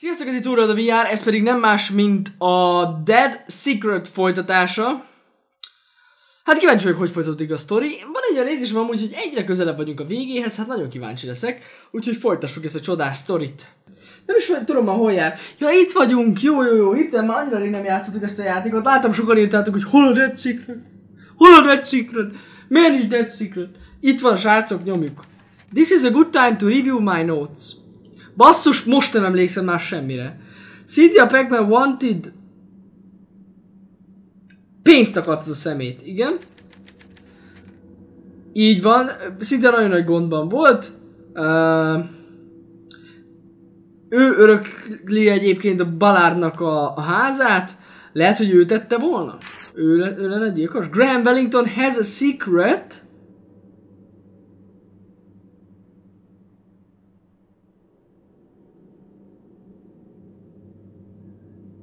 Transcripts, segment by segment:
Sziasztok, ez itt újra a VR, ez pedig nem más, mint a Dead Secret folytatása. Hát kíváncsi vagyok, hogy folytatódik a sztori. Van egy olyan érzésem amúgy, hogy egyre közelebb vagyunk a végéhez, hát nagyon kíváncsi leszek. Úgyhogy folytassuk ezt a csodás sztorit. Nem is tudom már hol jár. Ja, itt vagyunk! Jó, jó, jó, hirtelen már annyira rég nem játszottuk ezt a játékot. Láttam sokan írtátok, hogy hol a Dead Secret? Hol a Dead Secret? Miért is Dead Secret? Itt van, srácok, nyomjuk. This is a good time to review my notes. Basszus, most nem emlékszem már semmire. Cynthia Pac-Man wanted... Pénzt akart az a szemét, igen. Így van, szinte nagyon nagy gondban volt. Uh, ő örökli egyébként a Balárnak a, a házát. Lehet, hogy ő tette volna? Ő, le, ő lenne gyilkos? Graham Wellington has a secret.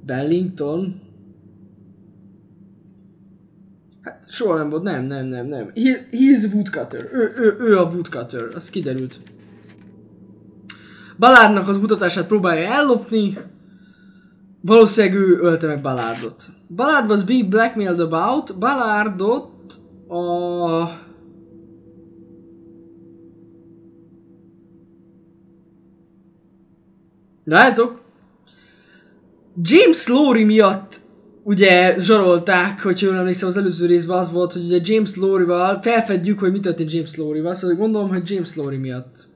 Bellington. Hát soha nem volt, nem, nem, nem, nem. He, he's woodcutter. Ő, ő, ő a woodcutter, az kiderült. Baládnak az mutatását próbálja ellopni. Valószínűleg ő ölte meg Balárdot. Balárd was being blackmailed about. Balárdot a... Látok? James Lowry miatt ugye zsarolták, hogy jól emlékszem az előző részben az volt, hogy ugye James Lowry-val felfedjük, hogy mi történt James Lowry-val, szóval gondolom, hogy James Lowry miatt.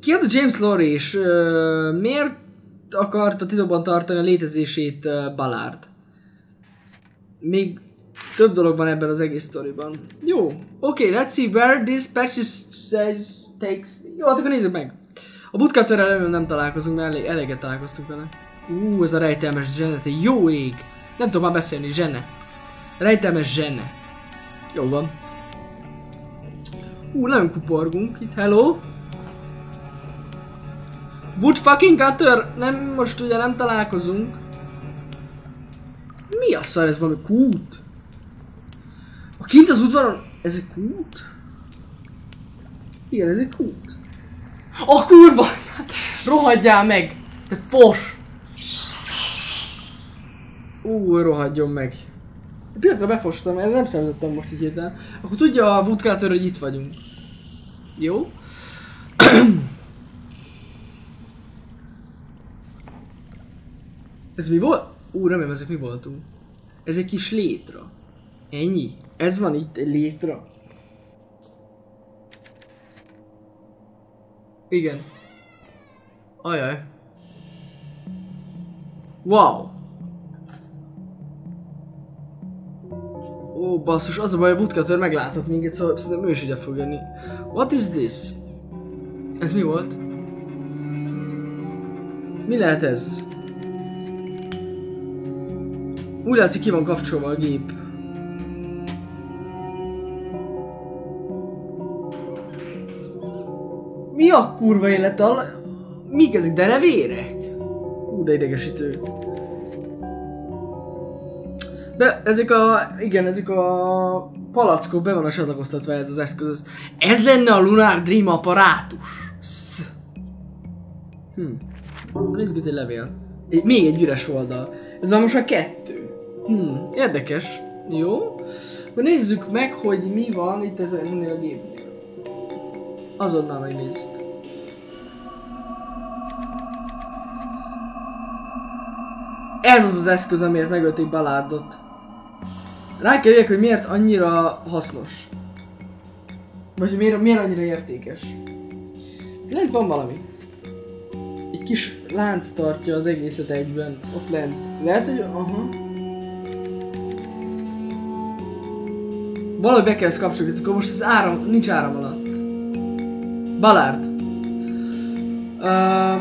Ki az a James Lowry és uh, miért akarta titokban tartani a létezését uh, Ballard? Még több dolog van ebben az egész sztoriban. Jó, oké, okay, let's see where this passage takes... Jó, hát akkor nézzük meg. A bootcutterrel előbb nem találkozunk, mert elég, eléget találkoztunk vele. Ú, ez a rejtelmes zsene, jó ég! Nem tudom már beszélni, zsene. Rejtelmes zsene. Jó van. Ú, nagyon kuporgunk itt, hello! Wood fucking cutter! Nem, most ugye nem találkozunk. Mi a szar, ez valami kút? A kint az udvaron, ez egy kút? Igen, ez egy kút. A kurva! Rohadjál meg! Te fos! Ú, rohadjon meg. Pillanatra befostam, erre nem számítottam most így hirtelen. Akkor tudja a Woodcutter, hogy itt vagyunk. Jó? Ez mi volt? Ú, remélem ezek mi voltunk. Ez egy kis létra. Ennyi? Ez van itt, egy létra. Igen. Ajaj. Wow. Ó, basszus, az a baj, a Woodcutter meglátott minket, szóval szerintem ő is ide fog jönni. What is this? Ez mi volt? Mi lehet ez? Úgy látszik ki van kapcsolva a gép. A kurva élet a... Mik ezek? Denevérek? Ú, de idegesítő. De ezek a... Igen, ezek a palackok be van a csatlakoztatva ez az eszköz. Ez lenne a Lunar Dream apparátus. Hm. Nézzük egy levél. Egy, még egy üres oldal. Ez már most már kettő. Hm, érdekes. Jó. Akkor nézzük meg, hogy mi van itt ez ennél a gépnél. Azonnal megnézzük. Ez az az eszköz, amiért megölték Balárdot. Rá kell hogy miért annyira hasznos. Vagy miért, miért annyira értékes. Lent van valami. Egy kis lánc tartja az egészet egyben. Ott lent. Lehet, hogy... Aha. Valahogy be kell ezt kapcsolni, akkor most az áram, nincs áram alatt. Balárd. Uh,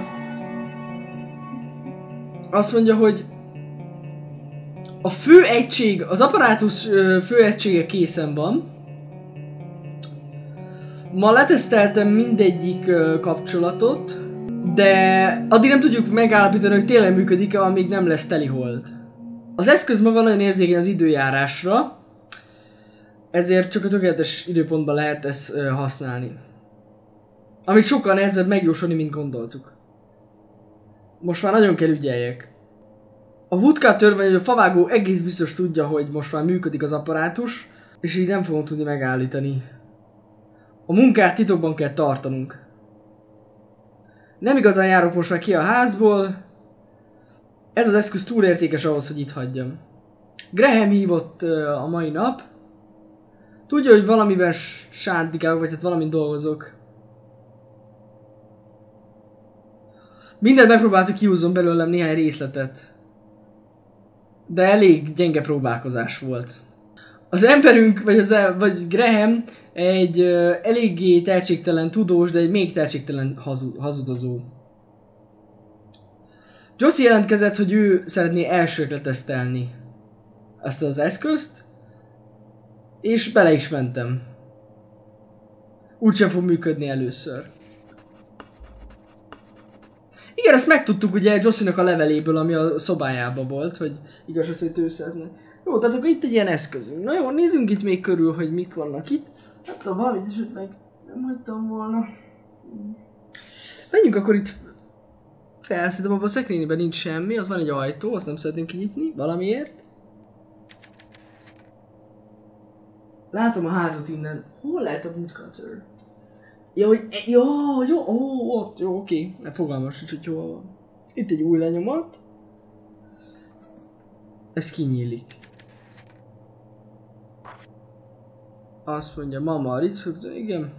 azt mondja, hogy a fő egység, az apparátus fő egysége készen van. Ma leteszteltem mindegyik kapcsolatot, de addig nem tudjuk megállapítani, hogy tényleg működik-e, amíg nem lesz telihold. Az eszköz maga nagyon érzékeny az időjárásra, ezért csak a tökéletes időpontban lehet ezt használni. Amit sokkal nehezebb megjósolni, mint gondoltuk. most már nagyon kell ügyeljek. A Woodcut törvény, a favágó egész biztos tudja, hogy most már működik az apparátus, és így nem fogom tudni megállítani. A munkát titokban kell tartanunk. Nem igazán járok most már ki a házból. Ez az eszköz túl értékes ahhoz, hogy itt hagyjam. Graham hívott uh, a mai nap. Tudja, hogy valamiben sántikálok, vagy hát valamin dolgozok. Mindent megpróbáltuk kihúzom belőlem néhány részletet. De elég gyenge próbálkozás volt. Az emberünk, vagy, az, vagy Graham egy uh, eléggé tehetségtelen tudós, de egy még tehetségtelen hazu, hazudozó. Josie jelentkezett, hogy ő szeretné elsőkre tesztelni ezt az eszközt, és bele is mentem. Úgysem fog működni először. Igen, ezt megtudtuk ugye Jossinak a leveléből, ami a szobájában volt, hogy igaz, hogy ő szeretne. Jó, tehát akkor itt egy ilyen eszközünk. Na jó, nézzünk itt még körül, hogy mik vannak itt. Hát tudom, valamit esetleg nem hagytam volna. Menjünk akkor itt fel, szerintem abban a szekrényben nincs semmi, az van egy ajtó, azt nem szeretném kinyitni, valamiért. Látom a házat innen. Hol lehet a woodcutter? E- ja, jó, ó, ott, jó, oké. Okay. Fogalmas sincs, hogy hol van. Itt egy új lenyomat. Ez kinyílik. Azt mondja, mama, a igen.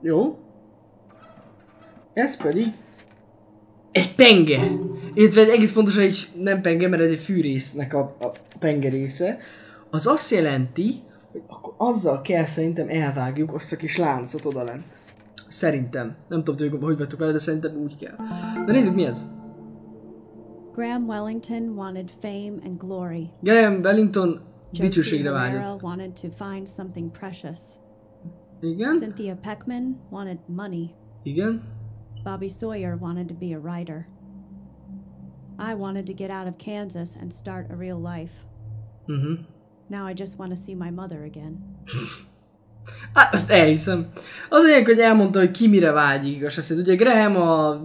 Jó. Ez pedig egy penge. Illetve egy egész pontosan egy nem penge, mert ez egy fűrésznek a, a penge része. Az azt jelenti, akkor azzal kell szerintem elvágjuk azt a kis láncot odalent. Szerintem. Nem tudom, hogy hogy vettek vele, de szerintem úgy kell. De nézzük mi ez. Graham Wellington wanted fame and glory. Graham Wellington dicsőségre vágyott. wanted to find something precious. Igen. Cynthia Peckman wanted money. Igen. Bobby Sawyer wanted to be a writer. I wanted to get out of Kansas and start a real life. Mhm. Now I just want to see my mother again. Hát, azt elhiszem. Az lényeg, hogy elmondta, hogy ki mire vágyik igaz. Ezt ugye Graham a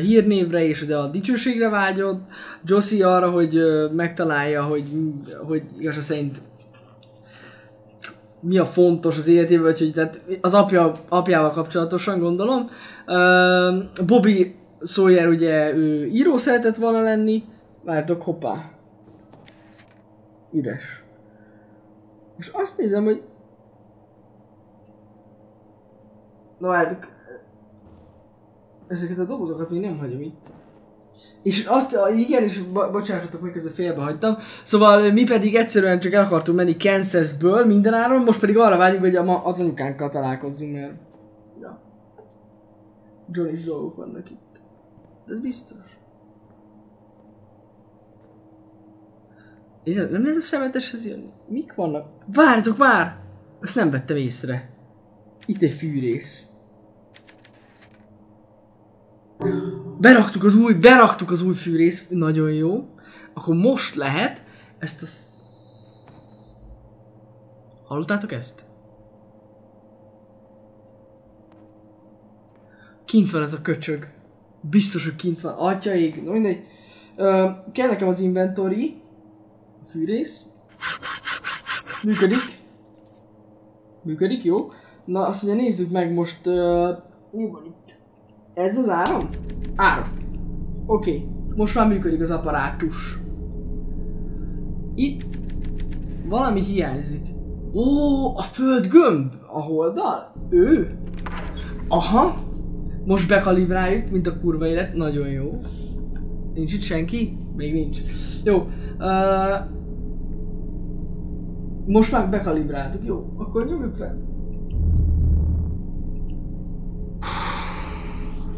hírnévre és ugye a dicsőségre vágyott, Josie arra, hogy megtalálja, hogy, hogy igaz szerint mi a fontos az életében, hogy tehát az apja, apjával kapcsolatosan gondolom. Bobby Sawyer ugye ő író szeretett volna lenni. Vártok, hoppá. Üres. Most azt nézem, hogy... Na vártok. Ezeket a dobozokat még nem hagyom itt. És azt, igen, és bo- bocsássatok meg, közben félbehagytam. Szóval mi pedig egyszerűen csak el akartunk menni Kansasből mindenáron, most pedig arra vágyunk, hogy a ma az anyukánkkal találkozzunk, mert... Ja. John is dolgok vannak itt. Ez biztos. Én nem lehet a szemeteshez jönni? Mik vannak? Várjatok már! Ezt nem vettem észre. Itt egy fűrész. Beraktuk az új, beraktuk az új fűrész, nagyon jó. Akkor most lehet ezt a... Hallottátok ezt? Kint van ez a köcsög. Biztos, hogy kint van. Atyaig, no mindegy. Ö, kell nekem az inventory. Fűrész. Működik. Működik, jó. Na azt mondja, nézzük meg most. Uh, mi van itt? Ez az áram? Áram. Oké. Okay. Most már működik az apparátus. Itt valami hiányzik. Ó, a föld gömb! A holdal? Ő? Aha. Most bekalibráljuk, mint a kurva élet. Nagyon jó. Nincs itt senki? Még nincs. Jó. Uh, most már bekalibráltuk. Jó, akkor nyomjuk fel.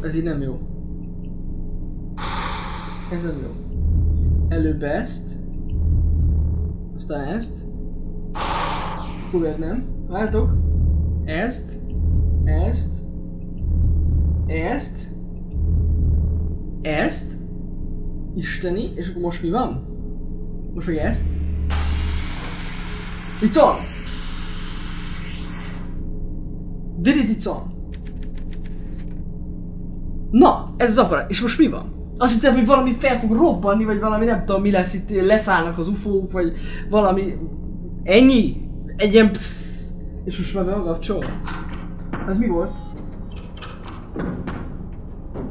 Ez így nem jó. Ez nem jó. Előbb ezt. Aztán ezt. Húgyat nem. Vártok. Ezt. Ezt. Ezt. Ezt. Isteni. És akkor most mi van? Most meg ezt. It's on! Did it, it's on. Na, ez az aparát. És most mi van? Azt hittem, hogy valami fel fog robbanni, vagy valami nem tudom mi lesz itt, leszállnak az ufók, vagy valami... Ennyi? Egy ilyen psz, És most már bekapcsol. Ez mi volt?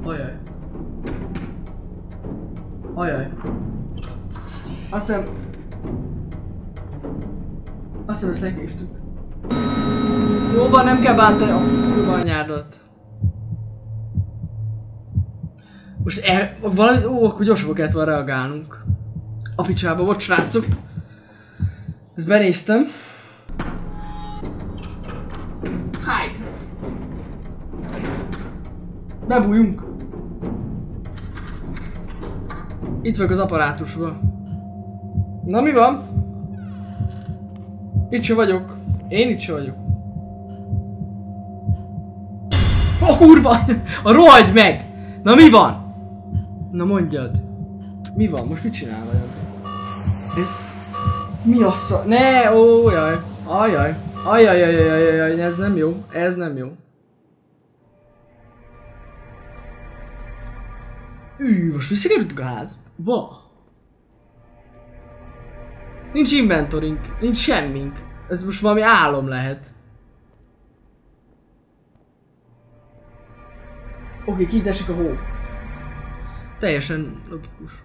Ajaj. Ajaj. Azt hiszem... Azt hiszem ezt lekéstük. Jó van, nem kell bántani a kurva anyádat. Most el, valami, ó, akkor gyorsabban kellett volna reagálnunk. A picsába, volt srácok. Ezt benéztem. Hide. Bebújjunk. Itt vagyok az apparátusban. Na mi van? Itt vagyok. Én itt vagyok. A kurva! A rohagy meg! Na mi van? Na mondjad. Mi van? Most mit csinál vajon? Ez... Mi a szar... Ne! Ó, jaj. Ajaj. Ajajajajajajaj, ez nem jó. Ez nem jó. Ű, most visszakerültünk a házba. Nincs inventorink, nincs semmink. Ez most valami álom lehet. Oké, okay, kitesik a hó. Teljesen logikus.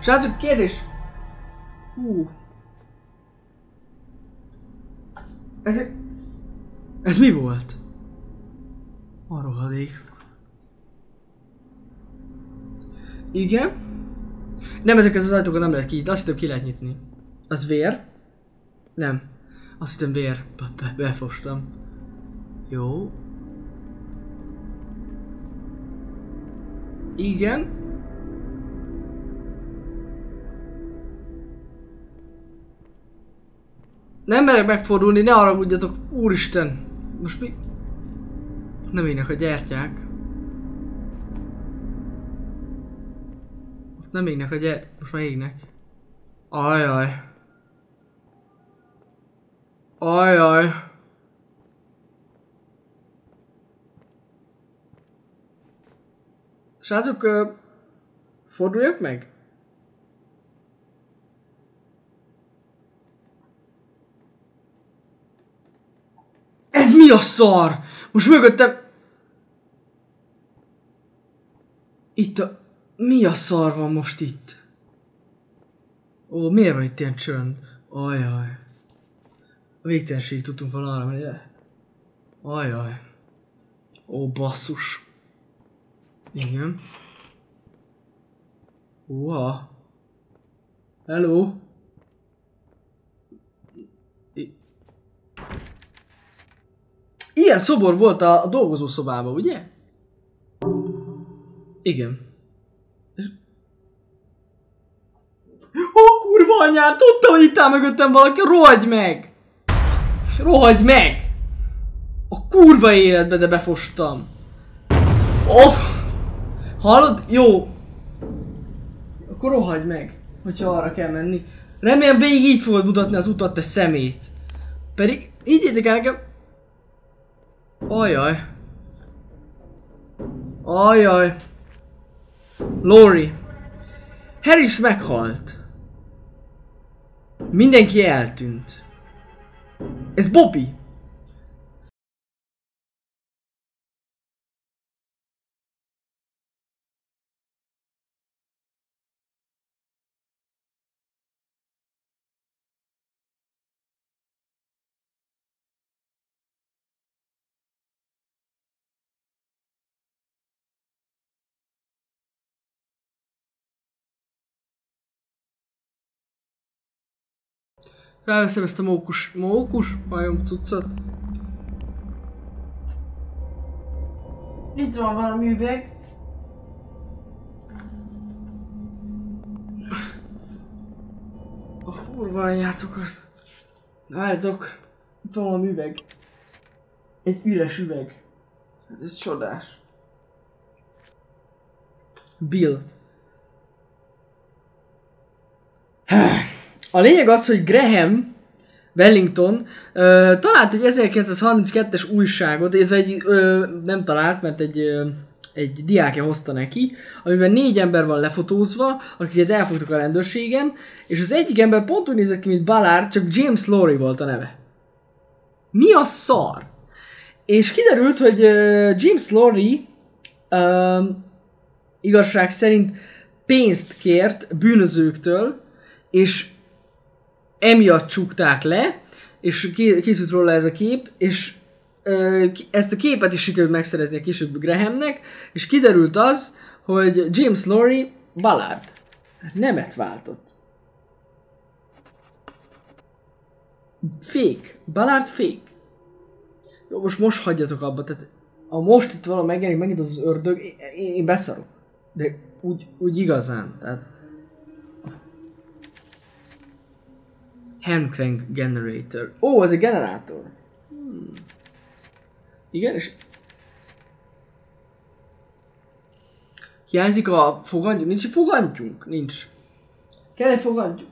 Srácok, kérdés! Hú. Ez... Ez mi volt? A rohadék. Igen? Nem, ezeket az ajtókat nem lehet kinyitni, azt hittem ki lehet nyitni. Az vér? Nem. Azt hittem vér. Be -be befostam. Jó. Igen. Nem merek megfordulni, ne arra udjatok, úristen. Most mi? Nem égnek a gyertyák. Nem égnek gyertyák, most már égnek. Ajaj. Ajaj. Srácok, uh, forduljak meg? Ez mi a szar? Most mögöttem... Itt a... Mi a szar van most itt? Ó, miért van itt ilyen csönd? Ajaj. A végtelenség tudtunk volna arra menni. Ajaj. Ó, basszus. Igen. Uha. Hello. I- Ilyen szobor volt a, a dolgozószobában, ugye? Igen. És... Ó, kurva anyát! Tudtam, hogy itt áll mögöttem valaki! Rohagy meg! Rohagy meg! A kurva életbe, de befostam. Off! Hallod? Jó. Akkor rohagy meg, hogyha arra kell menni. Remélem végig így fogod mutatni az utat, te szemét. Pedig, így el nekem... Ajaj. Ajaj. Lori. Harris meghalt. Mindenki eltűnt. Ez Bobby. Felveszem ezt a mókus, mókus majom cuccot. Itt van valami üveg. A kurva anyátokat. Várjatok. Itt van valami üveg. Egy üres üveg. Ez, ez csodás. Bill. A lényeg az, hogy Graham Wellington ö, talált egy 1932-es újságot, illetve egy, ö, nem talált, mert egy, ö, egy diákja hozta neki, amiben négy ember van lefotózva, akiket elfogtak a rendőrségen, és az egyik ember pont úgy nézett ki, mint Ballard, csak James Laurie volt a neve. Mi a szar? És kiderült, hogy ö, James Laurie ö, igazság szerint pénzt kért bűnözőktől, és emiatt csukták le, és ké- készült róla ez a kép, és ezt a képet is sikerült megszerezni a később Grahamnek, és kiderült az, hogy James Laurie Ballard. Nemet váltott. Fake. Ballard fake. Jó, most most hagyjatok abba, tehát ha most itt valami megjelenik megint az, az ördög, én, én beszarok. De úgy, úgy igazán, tehát... Handcrank generator. Ó, ez egy generátor. Hmm. Igen, és... Hiányzik a fogantyú? Nincs fogantyunk? Nincs. Kell egy fogantyú?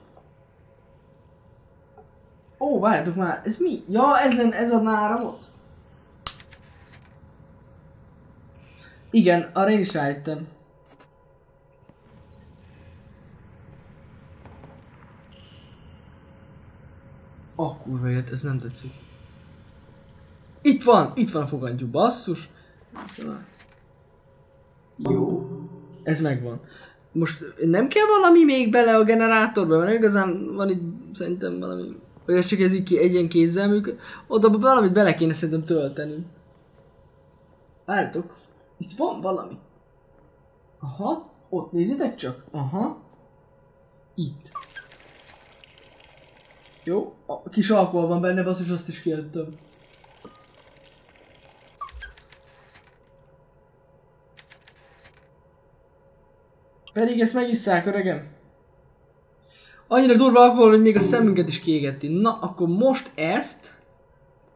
Ó, várjátok már, ez mi? Ja, ez lenne, ez adná áramot? Igen, arra én is rájöttem. A kurva élet, ez nem tetszik. Itt van, itt van a fogantyú, basszus. Szóval- Jó. Ez megvan. Most nem kell valami még bele a generátorba, mert igazán van itt szerintem valami... Vagy ez csak ez így ki, egy ilyen kézzel működik. Oda valamit bele kéne szerintem tölteni. Várjatok. Itt van valami. Aha. Ott nézitek csak. Aha. Itt. Jó. A kis alkohol van benne, basszus, azt is kiadtam. Pedig ezt megisszák, öregem. Annyira durva alkohol, hogy még a szemünket is kiégeti. Na, akkor most ezt...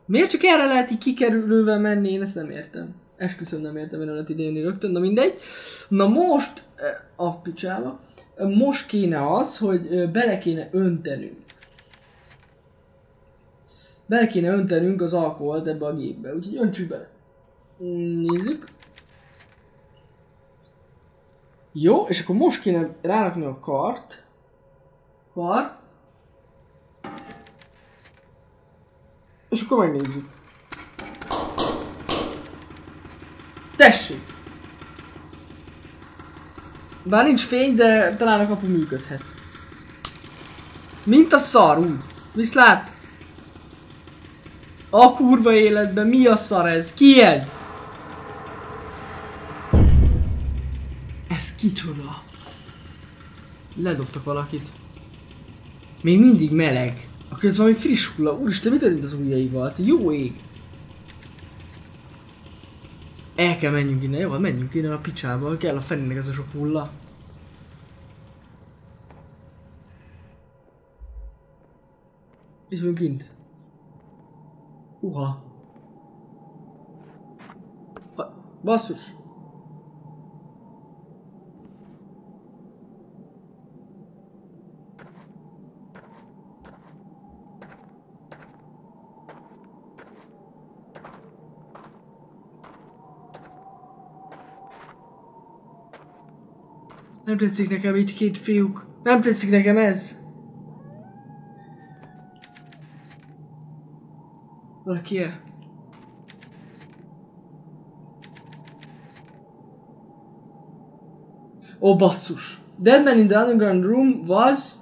Miért csak erre lehet így kikerülővel menni? Én ezt nem értem. Esküszöm nem értem, én lehet idejönni rögtön, na mindegy. Na most, eh, a picsába, most kéne az, hogy eh, bele kéne öntenünk. Bele kéne öntenünk az alkoholt ebbe a gépbe, úgyhogy öntsük bele. Nézzük. Jó, és akkor most kéne rárakni a kart. Kart. És akkor megnézzük. Tessék! Bár nincs fény, de talán a kapu működhet. Mint a szar, úgy. Viszlát? A kurva életben mi a szar ez? Ki ez? Ez kicsoda? Ledobtak valakit. Még mindig meleg. Akkor ez valami friss hulla. Úristen, mi történt az ujjaival? Te jó ég. El kell menjünk innen, jó? Menjünk innen a picsába. Kell a fenének ez a sok hulla. Itt vagyunk kint. Uha. Ba- Basszus. Nem tetszik nekem itt két fiúk. Nem tetszik nekem ez. Valaki -e? Ó, basszus. Dead Man in the Underground Room was...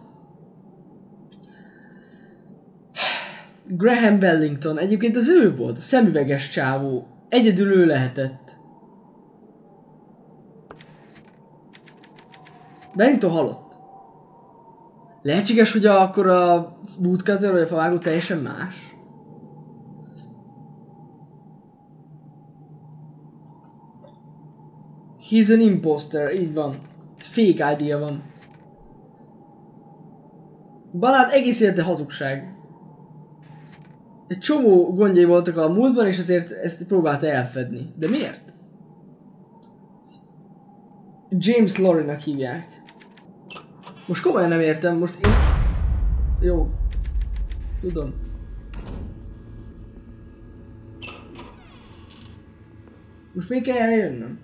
Graham Bellington. Egyébként az ő volt, szemüveges csávó. Egyedül ő lehetett. Bellington halott. Lehetséges, hogy a, akkor a woodcutter vagy a favágó teljesen más? He's an imposter, így van. Fake id van. Balát egész élete hazugság. Egy csomó gondjai voltak a múltban, és ezért ezt próbálta elfedni. De miért? James Lorinak hívják. Most komolyan nem értem, most én... Jó. Tudom. Most még kell eljönnöm?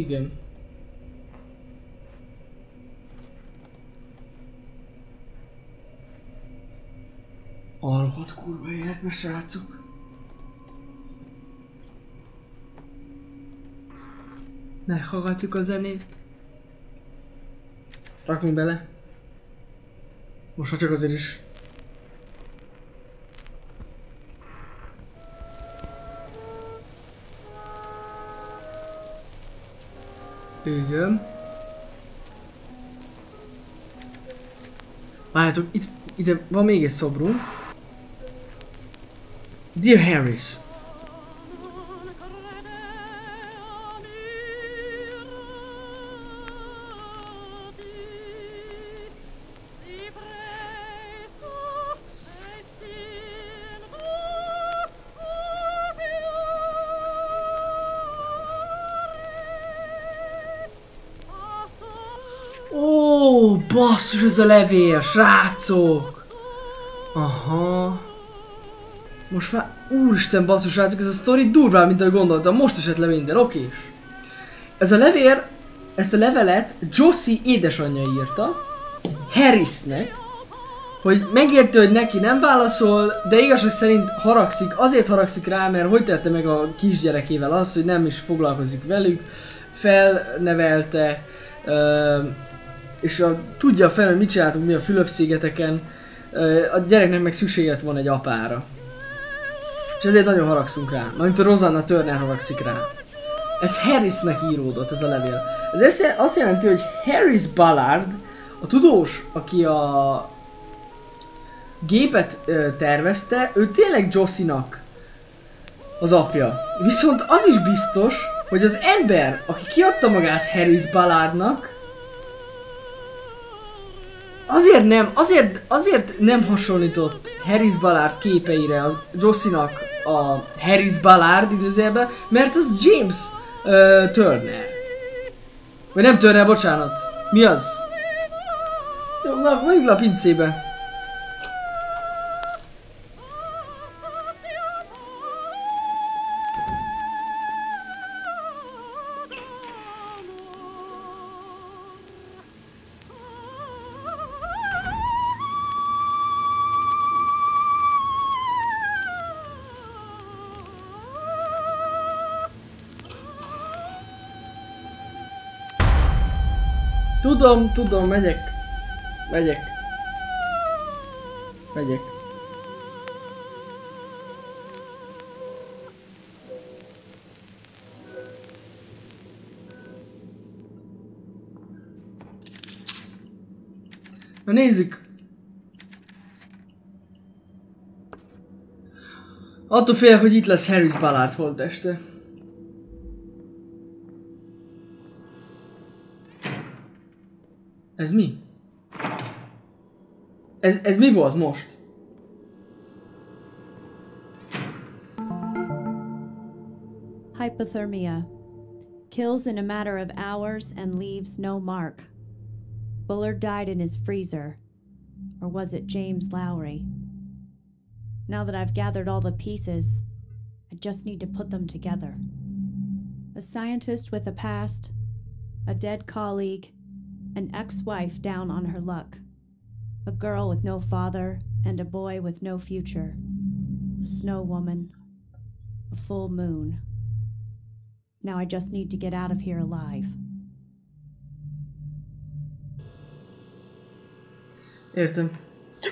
Igen. A rohadt kurva életbe, srácok. Meghallgatjuk a zenét. Rakjunk bele. Most ha csak azért is. Igen. Várjátok, itt, ide van még egy szobrunk. Dear Harris, basszus ez a levél, srácok! Aha. Most már, úristen basszus srácok, ez a sztori durvább, mint ahogy gondoltam, most esett le minden, oké. Ez a levél, ezt a levelet Josie édesanyja írta, Harrisnek, hogy megérte, hogy neki nem válaszol, de igazság szerint haragszik, azért haragszik rá, mert hogy tette meg a kisgyerekével azt, hogy nem is foglalkozik velük, felnevelte, ö, és a, tudja fel, hogy mit csináltunk mi a Fülöp-szigeteken, a gyereknek meg szüksége lett volna egy apára. És ezért nagyon haragszunk rá, mint a Rosanna Turner haragszik rá. Ez Harrisnek íródott ez a levél. Ez azt- jelenti, hogy Harris Ballard, a tudós, aki a gépet tervezte, ő tényleg Jossinak az apja. Viszont az is biztos, hogy az ember, aki kiadta magát Harris Ballardnak, azért nem, azért, azért nem hasonlított Harris Ballard képeire a Jossinak a Harris Ballard időzőjelben, mert az James uh, Turner. Vagy nem Turner, bocsánat. Mi az? Jó, na, vagyunk a pincébe. Tudom, tudom, megyek. Megyek. Megyek. Na nézzük. Attól félek, hogy itt lesz Harris Ballard volt este. Ez mi? Ez, ez mi volt most? Hypothermia. Kills in a matter of hours and leaves no mark. Bullard died in his freezer. Or was it James Lowry? Now that I've gathered all the pieces, I just need to put them together. A scientist with a past, a dead colleague, an ex wife down on her luck, a girl with no father, and a boy with no future, a snow woman, a full moon. Now I just need to get out of here alive. Értem.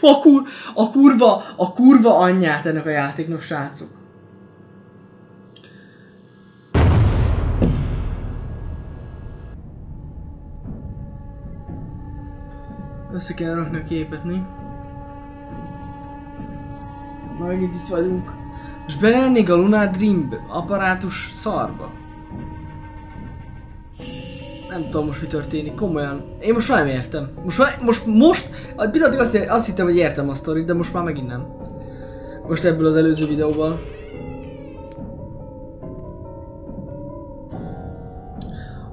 A, kur, a kurva, a kurva anyját ennek a játéknak, srácok. Össze kell rakni a képet, mi? Megint itt vagyunk. És belelennék a Lunar Dream apparátus szarba. Nem tudom most mi történik, komolyan. Én most már nem értem. Most már, most, most, a pillanatig azt, azt hittem, hogy értem a sztorit, de most már megint nem. Most ebből az előző videóval.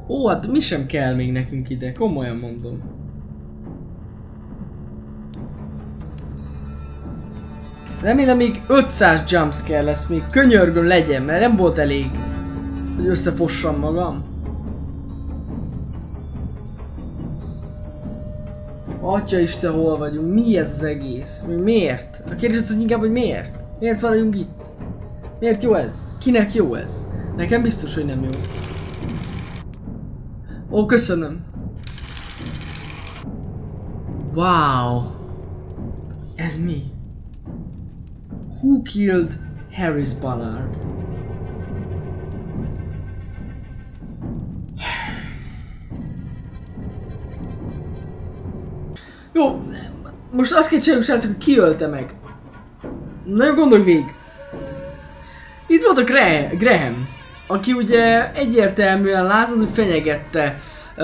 Ó, hát mi sem kell még nekünk ide, komolyan mondom. Remélem még 500 jumpscare lesz még, könyörgöm legyen, mert nem volt elég, hogy összefossam magam. Atya Isten, hol vagyunk? Mi ez az egész? Mi miért? A kérdés az, hogy inkább, hogy miért? Miért vagyunk itt? Miért jó ez? Kinek jó ez? Nekem biztos, hogy nem jó. Ó, köszönöm. Wow. Ez mi? Who killed Harris Ballard? Jó, most azt kell csináljuk, srácok, hogy ki ölte meg. Nagyon gondolj végig. Itt volt a Graham, aki ugye egyértelműen látszott, fenyegette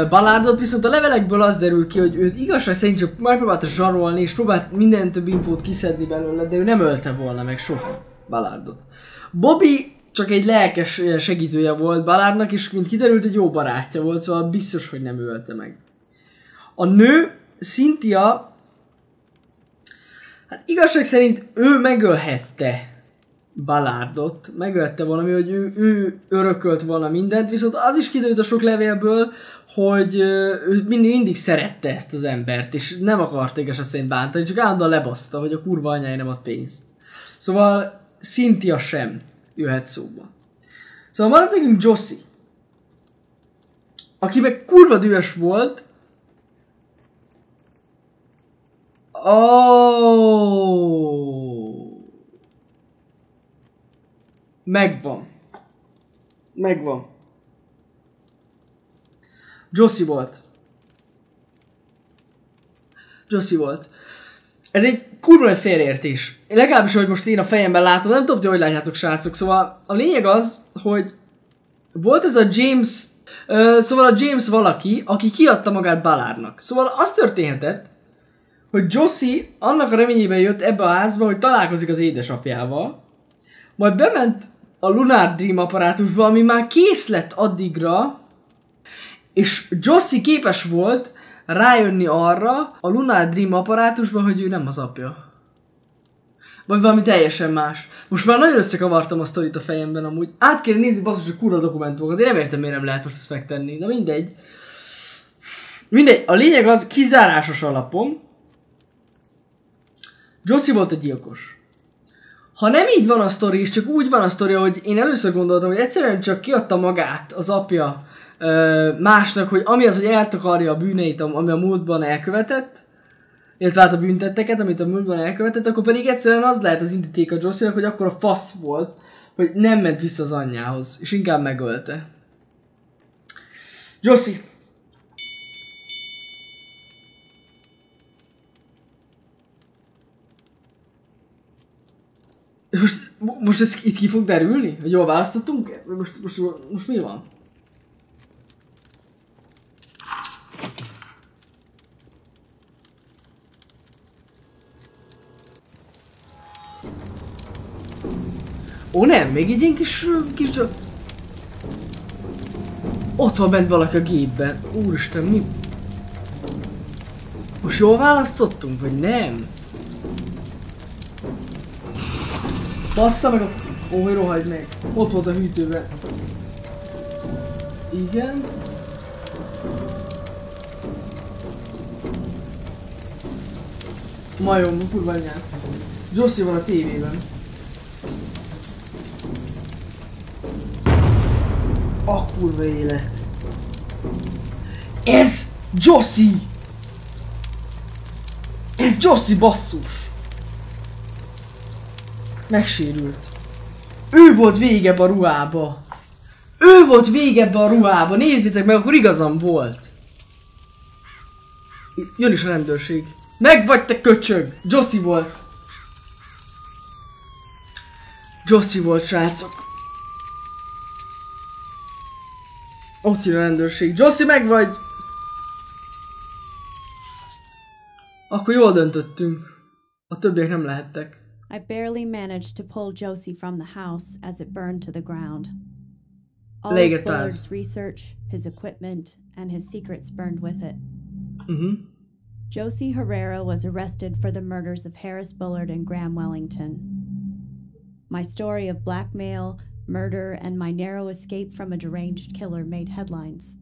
Balárdot, viszont a levelekből az derül ki, hogy őt igazság szerint csak megpróbálta zsarolni, és próbált minden több infót kiszedni belőle, de ő nem ölte volna meg soha Balárdot. Bobby csak egy lelkes segítője volt Balárdnak, és mint kiderült, egy jó barátja volt, szóval biztos, hogy nem ölte meg. A nő, Cynthia, hát igazság szerint ő megölhette Balárdot, megölte valami, hogy ő, ő örökölt volna mindent, viszont az is kiderült a sok levélből, hogy ő mindig, szerette ezt az embert, és nem akarta igazság szerint bántani, csak állandóan lebaszta, hogy a kurva anyája nem ad pénzt. Szóval Cynthia sem jöhet szóba. Szóval maradt nekünk Jossi, aki meg kurva dühös volt, Oh. Megvan. Megvan. Josie volt. Josie volt. Ez egy kurva egy félreértés. Legalábbis, hogy most én a fejemben látom, nem tudom, hogy látjátok, srácok. Szóval a lényeg az, hogy volt ez a James, uh, szóval a James valaki, aki kiadta magát Balárnak. Szóval az történhetett, hogy Josie annak a reményében jött ebbe a házba, hogy találkozik az édesapjával, majd bement a Lunar Dream apparátusba, ami már kész lett addigra, és Josie képes volt rájönni arra a Lunar Dream apparátusba, hogy ő nem az apja. Vagy valami teljesen más. Most már nagyon összekavartam a sztorit a fejemben amúgy. Át kéne nézni basszus a kurva dokumentumokat. Én nem értem, miért nem lehet most ezt megtenni. Na mindegy. Mindegy. A lényeg az kizárásos alapon, Josie volt a gyilkos. Ha nem így van a sztori, és csak úgy van a sztori, hogy én először gondoltam, hogy egyszerűen csak kiadta magát az apja másnak, hogy ami az, hogy eltakarja a bűneit, ami a múltban elkövetett, illetve hát a büntetteket, amit a múltban elkövetett, akkor pedig egyszerűen az lehet az indíték a josie hogy akkor a fasz volt, hogy nem ment vissza az anyjához, és inkább megölte. És most, most ez itt ki fog derülni? Hogy jól választottunk? Most, most, most mi van? Ó nem, még egy ilyen kis, kis... Ott van bent valaki a gépben. Úristen, mi? Most jól választottunk, vagy nem? Bassza meg a... Ó, hogy rohagy meg. Ott volt a hűtőben. Igen. Majom, kurva anyám. Josie van a tévében. Kurva élet. Ez Josie! Ez Josie basszus! Megsérült. Ő volt vége a ruhába. Ő volt vége a ruhába. Nézzétek meg, akkor igazam volt. Jön is a rendőrség. Meg vagy te köcsög! Josie volt. Josie volt, srácok. Ott a rendőrség. Josie, meg vagy! Akkor jól döntöttünk. A többiek nem lehettek. I barely managed to pull Josie from the house as it burned to the ground. All of. Bullard's research, his equipment, and his secrets burned with it. Uh-huh. Josie Herrera was arrested for the murders of Harris Bullard and Graham Wellington. My story of blackmail, murder, and my narrow escape from a deranged killer made headlines.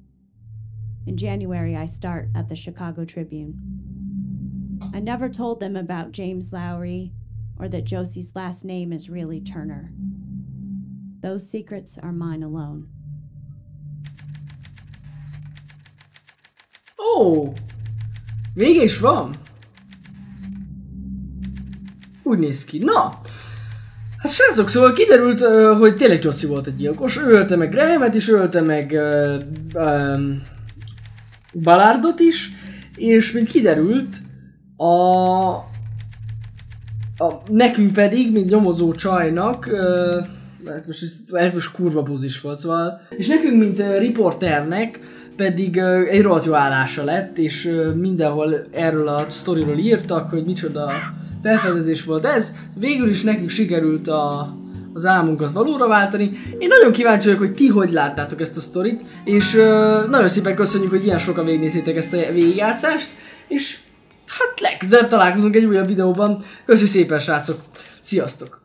In January, I start at the Chicago Tribune. I never told them about James Lowry or that Josie's last name is really Turner. Those secrets are mine alone. Oh, Vége is van? Úgy néz ki. Na! Hát srácok, szóval kiderült, hogy tényleg Josie volt egy gyilkos. Ő ölte meg Grahamet is, ölte meg ö, ö, Ballardot is, és mint kiderült, a, a nekünk pedig, mint nyomozó csajnak, ö, ez most, ez, most kurva buzis volt, szóval, és nekünk, mint ö, riporternek, pedig egy rohadt jó állása lett, és mindenhol erről a sztoriról írtak, hogy micsoda felfedezés volt ez. Végül is nekünk sikerült a, az álmunkat valóra váltani. Én nagyon kíváncsi vagyok, hogy ti hogy láttátok ezt a sztorit, és ö, nagyon szépen köszönjük, hogy ilyen sokan végignéztétek ezt a végigjátszást, és hát legközelebb találkozunk egy újabb videóban. Köszi szépen, srácok! Sziasztok!